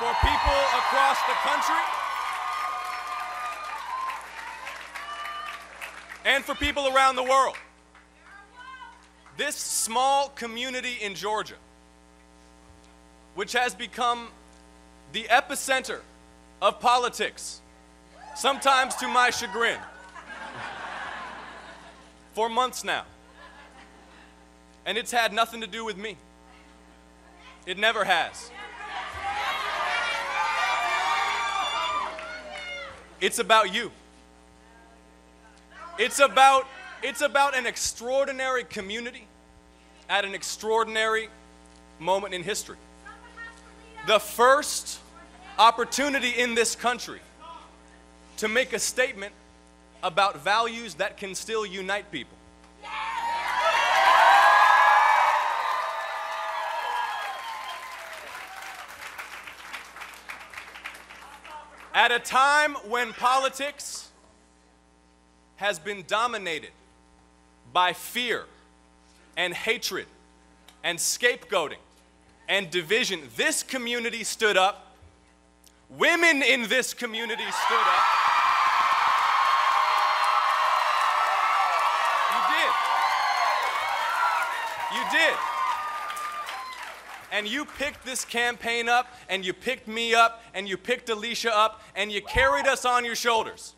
for people across the country and for people around the world. This small community in Georgia, which has become the epicenter of politics, sometimes to my chagrin, for months now. And it's had nothing to do with me. It never has. It's about you. It's about it's about an extraordinary community at an extraordinary moment in history. The first opportunity in this country to make a statement about values that can still unite people. At a time when politics has been dominated by fear and hatred and scapegoating and division, this community stood up. Women in this community stood up. You did. You did. And you picked this campaign up, and you picked me up, and you picked Alicia up, and you carried us on your shoulders.